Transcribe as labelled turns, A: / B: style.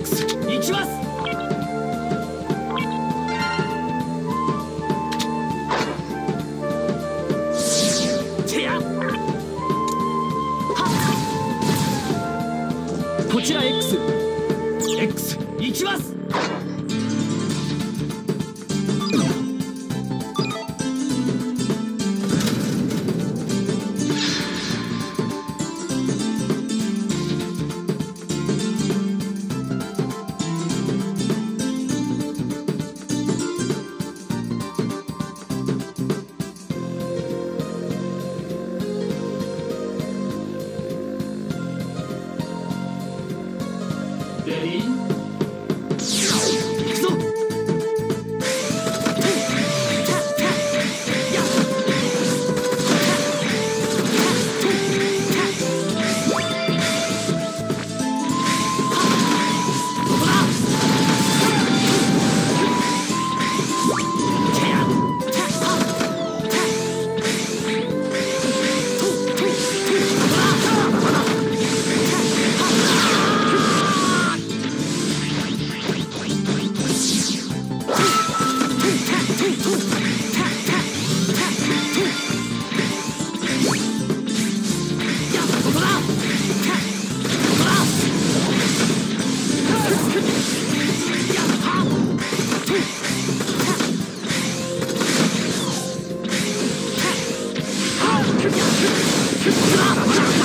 A: X 行きます。X 行きます。Berlin. 止まった!